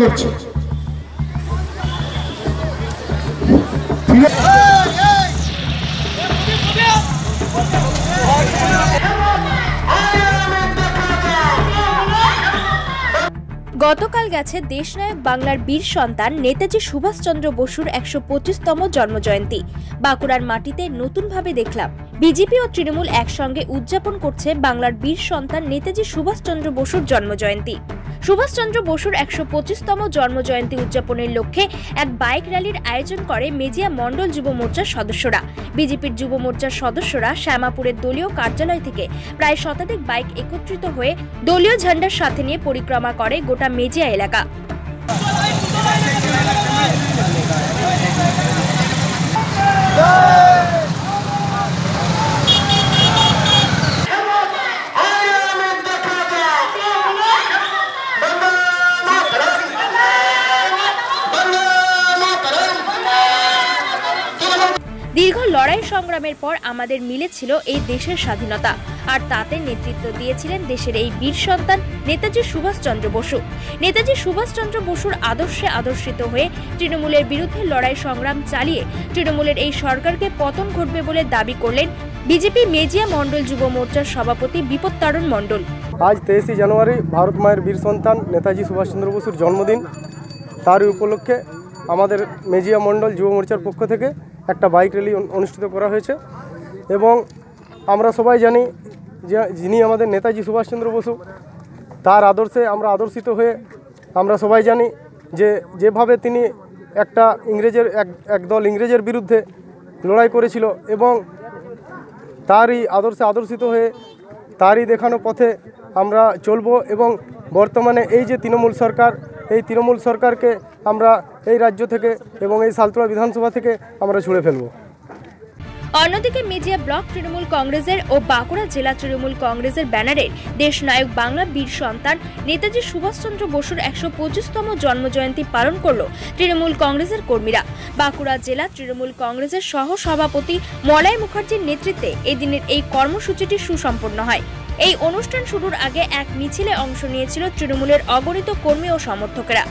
করছে। গতকাল গেছে দেশনায়ক বাংলার বীর সন্তান নেতাজি সুভাষচন্দ্র বসুর একশো পঁচিশতম জন্মজয়ন্তী। বাঁকুড়ার মাটিতে নতুনভাবে দেখলাম, বিজেপি ও তৃণমূল একসঙ্গে উদযাপন করছে বাংলার বীর সন্তান নেতাজি সুভাষচন্দ্র বসুর জন্মজয়ন্তী। সুভাষচন্দ্র বসুর একশো পঁচিশতম জন্মজয়ন্তী উদযাপনের লক্ষ্যে এক বাইক র্যালির আয়োজন করে মেজিয়া মণ্ডল যুব মোর্চার সদস্যরা। বিজেপির যুব মোর্চার সদস্যরা শ্যামাপুরের দলীয় কার্যালয় থেকে প্রায় শতাধিক বাইক একত্রিত হয়ে দলীয় ঝান্ডার সাথে নিয়ে পরিক্রমা করে গোটা মেজিয়া এলাকা। দীর্ঘ লড়াই সংগ্রামের পর আমাদের মিলেছিল এই দেশের স্বাধীনতা। আর তাতে নেতৃত্ব দিয়েছিলেন দেশের এই বীর সন্তান নেতাজি সুভাষচন্দ্র বসু। নেতাজি সুভাষচন্দ্র বসুর আদর্শে আদর্শিত হয়ে তৃণমূলের বিরুদ্ধে লড়াই সংগ্রাম চালিয়ে তৃণমূলের এই সরকারকে পতন ঘটবে বলে দাবি করলেন বিজেপি মেজিয়া মণ্ডল যুব মোর্চার সভাপতি বিপত্তারণ মণ্ডল। আজ তেইশে জানুয়ারি ভারত মায়ের বীর সন্তান নেতাজি সুভাষচন্দ্র বসুর জন্মদিন। তার উপলক্ষে আমাদের মেজিয়া মণ্ডল যুব মোর্চার পক্ষ থেকে একটা বাইক র্যালি অনুষ্ঠিত করা হয়েছে এবং আমরা সবাই জানি যে যিনি আমাদের নেতাজি সুভাষচন্দ্র বসু, তার আদর্শে আমরা আদর্শিত হয়ে আমরা সবাই জানি যে যেভাবে তিনি একটা ইংরেজের এক, একদল ইংরেজের বিরুদ্ধে লড়াই করেছিল এবং তারই আদর্শে আদর্শিত হয়ে তারই দেখানো পথে আমরা চলব এবং বর্তমানে এই যে তৃণমূল সরকার এই তৃণমূল সরকারকে আমরা এই রাজ্য থেকে এবং এই সালতোলা বিধানসভা থেকে আমরা ছুঁড়ে ফেলব। অন্যদিকে মেজিয়া ব্লক তৃণমূল কংগ্রেসের ও বাঁকুড়া জেলা তৃণমূল কংগ্রেসের ব্যানারে দেশনায়ক বাংলা বীর সন্তান নেতাজি সুভাষচন্দ্র বসুর একশো পঁচিশতম জন্মজয়ন্তী পালন করল তৃণমূল কংগ্রেসের কর্মীরা। বাঁকুড়া জেলা তৃণমূল কংগ্রেসের সহ সভাপতি মলয় মুখার্জির নেতৃত্বে এদিনের এই কর্মসূচিটি সুসম্পন্ন হয়। এই অনুষ্ঠান শুরুর আগে এক মিছিলে অংশ নিয়েছিল তৃণমূলের অগণিত কর্মী ও সমর্থকেরা।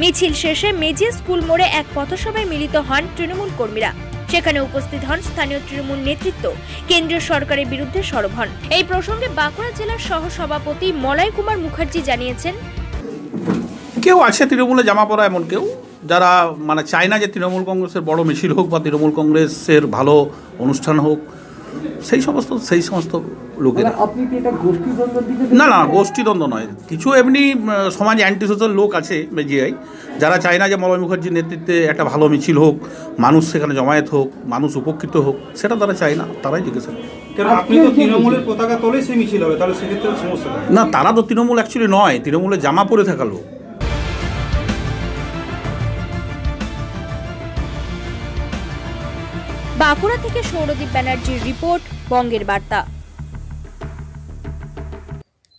মিছিল শেষে মেজিয়া স্কুল মোড়ে এক পথসভায় মিলিত হন তৃণমূল কর্মীরা। সেখানে উপস্থিত হন স্থানীয় তৃণমূল নেতৃত্ব, কেন্দ্রীয় সরকারের বিরুদ্ধে সরব হন। এই প্রসঙ্গে বাঁকুড়া জেলার সহ সভাপতি মলয় কুমার মুখার্জি জানিয়েছেন, কেউ আছে তৃণমূলে জামা পড়া এমন কেউ? যারা মানে চায় না যে তৃণমূল কংগ্রেসের বড় মিছিল হোক বা তৃণমূল কংগ্রেসের ভালো অনুষ্ঠান হোক সেই সমস্ত সেই সমস্ত লোকেরা। না না গোষ্ঠীদ্বন্দ্ব নয়। কিছু এমনি সমাজে অ্যান্টি সোশ্যাল লোক আছে মেজিয়ায় যারা চায় না যে মলয় মুখার্জির নেতৃত্বে একটা ভালো মিছিল হোক মানুষ সেখানে জমায়েত হোক মানুষ উপকৃত হোক সেটা তারা চায় না তারাই জিজ্ঞাসা করে। কেন আপনি তো তৃণমূলের পতাকা তলে সে মিছিল হবে তাহলে সেক্ষেত্রে তো সমস্যা না তারা তো তৃণমূল অ্যাকচুয়ালি নয় তৃণমূলে জামা পরে থাকা লোক। বাঁকুড়া থেকে সৌরদীপ ব্যানার্জির রিপোর্ট, বঙ্গের বার্তা।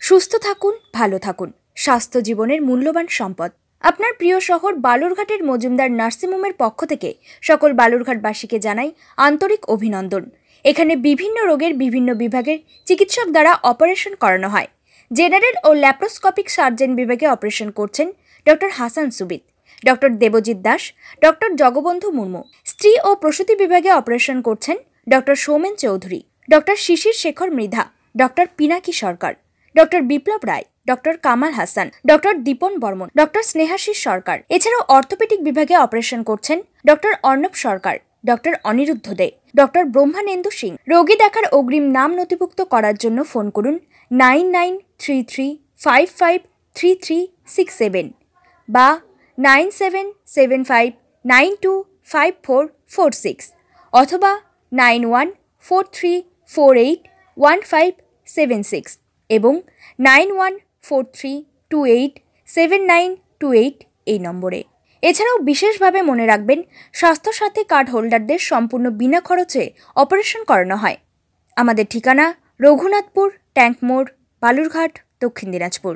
সুস্থ থাকুন, ভালো থাকুন। স্বাস্থ্য জীবনের মূল্যবান সম্পদ। আপনার প্রিয় শহর বালুরঘাটের মজুমদার নার্সিংহোমের পক্ষ থেকে সকল বালুরঘাটবাসীকে জানাই আন্তরিক অভিনন্দন। এখানে বিভিন্ন রোগের বিভিন্ন বিভাগের চিকিৎসক দ্বারা অপারেশন করানো হয়। জেনারেল ও ল্যাপ্রোস্কোপিক সার্জন বিভাগে অপারেশন করছেন doctor Hasan Subit. Doctor Debjit Das, doctor Jagabandhu Murmu, স্ত্রী ও প্রসূতি বিভাগে অপারেশন করছেন doctor Soumen Chowdhury, doctor Shishir Shekhar Mridha, doctor Pinaki Sarkar, doctor Biplab Roy, doctor Kamal Hasan, doctor Dipan Barman, doctor Snehashis Sarkar. এছাড়াও orthopaedic বিভাগে operation করছেন doctor Arnab Sarkar, doctor Aniruddha De, doctor Brahmanendu Singh. রোগী দেখার অগ্রিম নাম নথিভুক্ত করার জন্য ফোন করুন nine nine three three five five three three six seven বা nine seven seven five nine two five four four six অথবা nine one four three four eight one five seven six এবং nine one four three two eight seven nine two eight এই নম্বরে। এছাড়াও বিশেষভাবে মনে রাখবেন, Swasthya Sathi card হোল্ডারদের সম্পূর্ণ বিনা খরচে অপারেশন করানো হয়। আমাদের ঠিকানা রঘুনাথপুর, ট্যাঙ্ক মোড়, বালুরঘাট, দক্ষিণ দিনাজপুর।